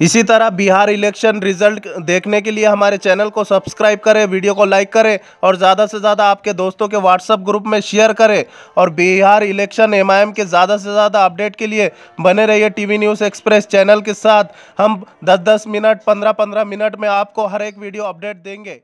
इसी तरह Bihar election result देखने के लिए हमारे चैनल को सब्सक्राइब करें, वीडियो को लाइक करें और ज़्यादा से ज़्यादा आपके दोस्तों के व्हाट्सएप ग्रुप में शेयर करें और बिहार इलेक्शन एम के ज़्यादा से ज़्यादा अपडेट के लिए बने रहिए टीवी न्यूज़ एक्सप्रेस चैनल के साथ। हम दस दस मिनट, पंद्रह पंद्रह मिनट में आपको हर एक वीडियो अपडेट देंगे।